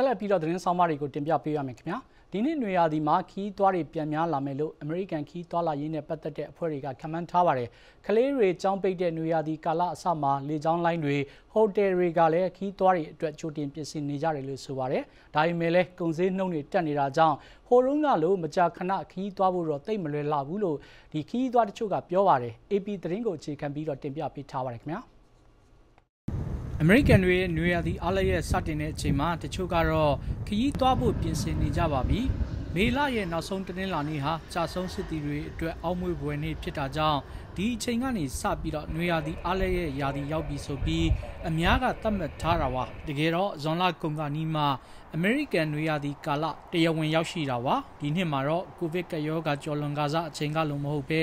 ဆက်လက်ပြီးတော့သတင်းဆောင်မတွေကိုတင်ပြပေးရမယ်ခင်ဗျာဒီနေ့နွေရာသီမှာခီးသွားတွေပြန်များလာမယ်လို့အမေရိကန်ခီးသွားလာရေးနဲ့ပတ်သက်တဲ့အဖွဲ့တွေကခန့်မှန်းထားပါတယ်။ကလေးတွေចောင်းပိတ်တဲ့နွေရာသီကာလအစမှာလေကြောင်းလိုင်းတွေဟိုတယ်တွေကလည်းခီးသွားတွေအတွက်ကြိုတင်ပြင်ဆင်နေကြတယ်လို့ဆိုပါတယ်။ဒါပေမဲ့လည်းကုန်စည်နှုန်းတွေတက်နေတာကြောင့်ဟိုရုံးကလို့မကြာခဏခီးသွားဖို့တော့တိတ်မလွယ်လာဘူးလို့ဒီခီးသွားတချို့ကပြောပါတယ်။ AP သတင်းကိုအခြေခံပြီးတော့တင်ပြပေးထားပါတယ်ခင်ဗျာ။ အမေရိကန်တွေရဲ့နွေရာသီအားလရဲ့စတင်တဲ့အချိန်မှာတချို့ကတော့ခရီးသွားဖို့ပြင်ဆင်နေကြပါပြီ။မေလရဲ့နောက်ဆုံးတနင်္လာနေ့ဟာကြာဆုံးစစ်သည်တွေအတွက်အောက်မွေပွဲနေ့ဖြစ်တာကြောင့်ဒီအချိန်ကနေစပြီးတော့နွေရာသီအားလရဲ့ရာသီရောက်ပြီဆိုပြီးအများကသတ်မှတ်ထားတာပါ။တကယ်တော့ဇွန်လကုန်ကနီးမှာအမေရိကန်နွေရာသီကာလတရားဝင်ရောက်ရှိတာပါ။ဒီနှစ်မှာတော့ကိုဗစ်ကရောဂါကျော်လွန်ကာစအချိန်ကလုံးမဟုတ်ပဲ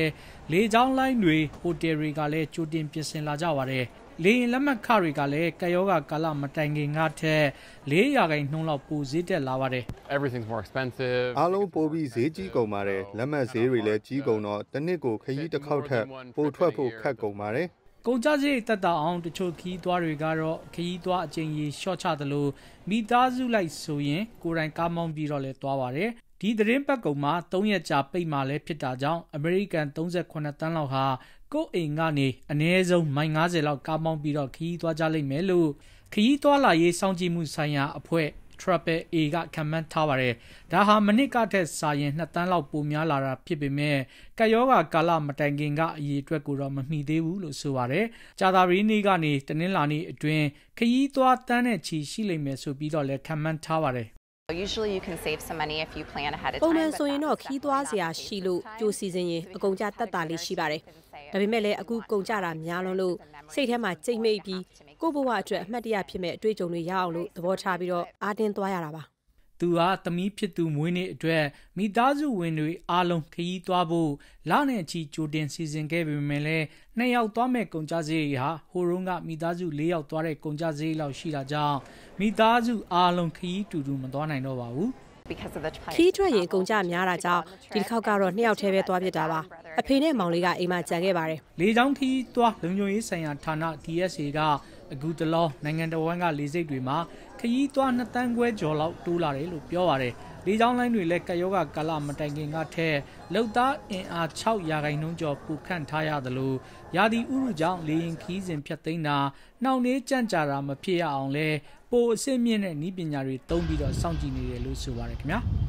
လေကြောင်းလိုင်းတွေဟိုတယ်တွေကလည်းကြိုတင်ပြင်ဆင်လာကြပါတယ်။ လေရင်လက်မှတ်ခတွေကလည်းကယောဂကာလမတိုင်ခင်ကထက်4ရာခိုင်နှုန်းလောက်ပိုဈေးတက်လာပါတယ် Everything's more expensive အားလုံးပိုပြီးဈေးကြီးကုန်ပါတယ်လက်မှတ်ဈေးတွေလည်းကြီးကုန်တော့တစ်နှစ်ကိုခရီးတစ်ခေါက်ထက်ပိုထွက်ဖို့ခက်ကုန်ပါတယ်ကုန်ကြစရိတ်တက်တာအောင်တချို့ခီးသွားတွေကတော့ခီးသွားအကျဉ်းကြီးရှော့ချသလိုမိသားစုလိုက်ဆိုရင်ကိုယ်တိုင်ကားမောင်းပြီးတော့လဲသွားပါတယ် ဒီသတင်းပတ်ကုံမှာ3ရက်ကြာပိတ်မှလည်းဖြစ်တာကြောင့်အမေရိကန်38တန်းလောက်ဟာကိုယ့်အိမ်ကနေအနည်းဆုံးမိုင်90လောက်ကားမောင်းပြီးတော့ခရီးသွားကြလိမ့်မယ်လို့ခရီးသွားလာရေးစောင့်ကြည့်မှုဆိုင်ရာအဖွဲ့ Travel A ကခံမှန်းထားပါတယ်။ဒါဟာမနစ်ကထက်စာရင်2တန်းလောက်ပိုများလာတာဖြစ်ပေမဲ့ကယောဂါကာလမတိုင်ခင်ကအရေးအတွက်ကိုတော့မမီသေးဘူးလို့ဆိုပါတယ်။ကြာသာရီနေ့ကနေတနင်္လာနေ့အတွင်းခရီးသွားတန်းတဲ့ချီရှိလိမ့်မယ်ဆိုပြီးတော့လည်းခံမှန်းထားပါတယ် Usually you can save some money if you plan ahead of time. ပုံမှန်ဆိုရင်တော့ခီးသွားစရာရှိလို့ကြိုစီစဉ်ရင်အကုန်ကြတက်တာလေးရှိပါတယ်။ဒါပေမဲ့လည်းအခုကုန်ကြတာများလွန်းလို့စိတ်ထဲမှာကြိတ်မိတ်ပြီးကိုယ့်ဘဝအတွက်အမှတ်တရဖြစ်မဲ့အတွေ့အကြုံတွေရအောင်လို့သဘောထားပြီးတော့အားတင်းသွားရတာပါ။ သူဟာသမီးဖြစ်သူမွေးနေ့အတွက်မိသားစုဝင်တွေအားလုံးခရီးသွားဖို့လနဲ့ချီကြိုတင်စီစဉ်ခဲ့ပေမဲ့လည်းနှစ်ယောက်သွားမဲ့ကုန်ကြစည်ဟာဟိုရုံးကမိသားစု၄ယောက်သွားတဲ့ကုန်ကြစည်လောက်ရှိတာကြောင့်မိသားစုအားလုံးခရီးတူတူမသွားနိုင်တော့ပါဘူးခီးထွက်ရင်အကုန်ကြများတာကြောင့်ဒီတစ်ခေါက်ကတော့နှစ်ယောက်တည်းပဲသွားပြတာပါအဖေနဲ့မောင်လေးကအိမ်မှာကြံခဲ့ပါတယ်လေချောင်းခီးသွားလုံခြုံရေးဆိုင်ရာဌာန DSA က အခုတလောနိုင်ငံတော်ဝန်ကလေစိတ်တွေမှာခရီးသွား2တန်းခွဲကျော်လောက်တိုးလာတယ်လို့ပြောပါတယ်။လေကြောင်းလိုင်းတွေလည်းကယောဂကာလမတိုင်ခင်ကထက်လောက်သားအင်အား6ရာခိုင်နှုန်းကျော်ပူခန့်ထားရသလိုရာသီဥတုကြောင့်လေရင်ခီးစဉ်ဖြတ်သိမ်းတာနှောင့်နှေးကြန့်ကြာတာမဖြစ်ရအောင်လဲပိုအစ်စ်မြင့်တဲ့ဤပညာတွေသုံးပြီးတော့စောင့်ကြည့်နေတယ်လို့ဆိုပါတယ်ခင်ဗျာ။